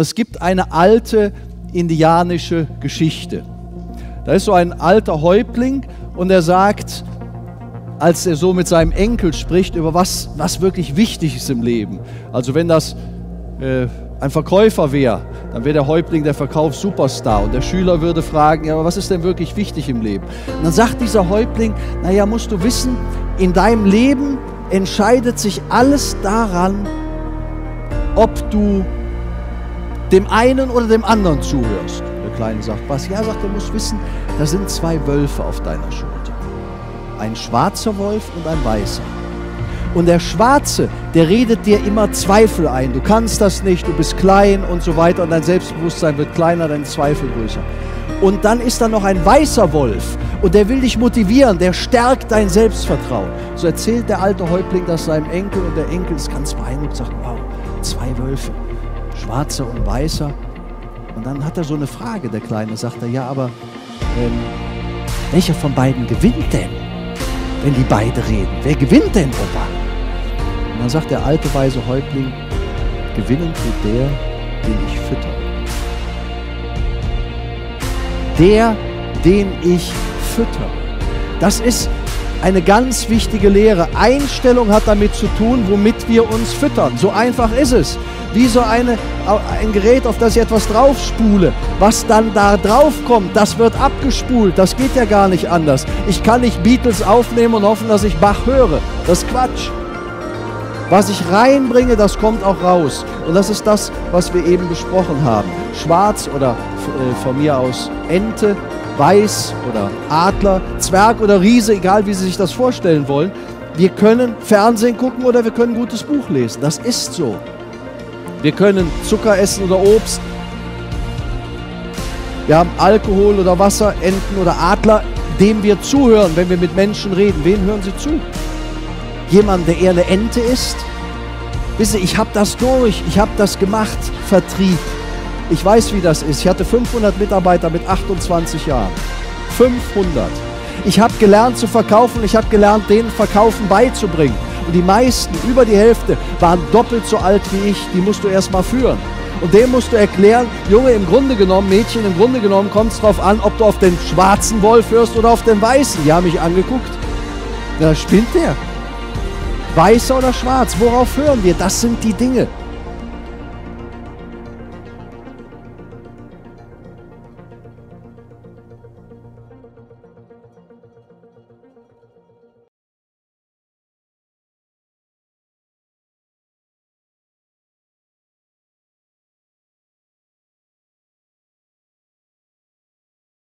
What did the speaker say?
Es gibt eine alte indianische Geschichte. Da ist so ein alter Häuptling und er sagt, als er so mit seinem Enkel spricht über was, was wirklich wichtig ist im Leben. Also wenn das äh, ein Verkäufer wäre, dann wäre der Häuptling der Verkaufssuperstar und der Schüler würde fragen, ja, aber was ist denn wirklich wichtig im Leben? Und dann sagt dieser Häuptling, naja, musst du wissen, in deinem Leben entscheidet sich alles daran, ob du dem einen oder dem anderen zuhörst. Der Kleine sagt, was? Ja, sagt er, muss wissen, da sind zwei Wölfe auf deiner Schulter. Ein schwarzer Wolf und ein weißer. Und der Schwarze, der redet dir immer Zweifel ein. Du kannst das nicht, du bist klein und so weiter. Und dein Selbstbewusstsein wird kleiner, dein Zweifel größer. Und dann ist da noch ein weißer Wolf und der will dich motivieren, der stärkt dein Selbstvertrauen. So erzählt der alte Häuptling das seinem Enkel und der Enkel ist ganz beeindruckt, sagt, wow, zwei Wölfe, schwarzer und weißer. Und dann hat er so eine Frage, der Kleine, sagt er, ja, aber ähm, welcher von beiden gewinnt denn, wenn die beide reden? Wer gewinnt denn, Opa? Und dann sagt der alte weise Häuptling, gewinnen tut der, den ich fütter. Der, den ich fütter. Das ist eine ganz wichtige Lehre. Einstellung hat damit zu tun, womit wir uns füttern. So einfach ist es. Wie so eine, ein Gerät, auf das ich etwas draufspule. Was dann da drauf kommt, das wird abgespult. Das geht ja gar nicht anders. Ich kann nicht Beatles aufnehmen und hoffen, dass ich Bach höre. Das ist Quatsch. Was ich reinbringe, das kommt auch raus. Und das ist das, was wir eben besprochen haben. Schwarz oder äh, von mir aus Ente, Weiß oder Adler, Zwerg oder Riese, egal wie Sie sich das vorstellen wollen. Wir können Fernsehen gucken oder wir können ein gutes Buch lesen. Das ist so. Wir können Zucker essen oder Obst. Wir haben Alkohol oder Wasser, Enten oder Adler, dem wir zuhören, wenn wir mit Menschen reden. Wen hören Sie zu? Jemand, der eher eine Ente ist? Wissen Sie, ich habe das durch, ich habe das gemacht, Vertrieb. Ich weiß, wie das ist. Ich hatte 500 Mitarbeiter mit 28 Jahren. 500. Ich habe gelernt zu verkaufen, ich habe gelernt, denen Verkaufen beizubringen. Und die meisten, über die Hälfte, waren doppelt so alt wie ich. Die musst du erst mal führen. Und dem musst du erklären, Junge, im Grunde genommen, Mädchen, im Grunde genommen kommt es darauf an, ob du auf den schwarzen Wolf hörst oder auf den weißen. Die haben mich angeguckt. Da spinnt der. Weißer oder schwarz, worauf hören wir? Das sind die Dinge.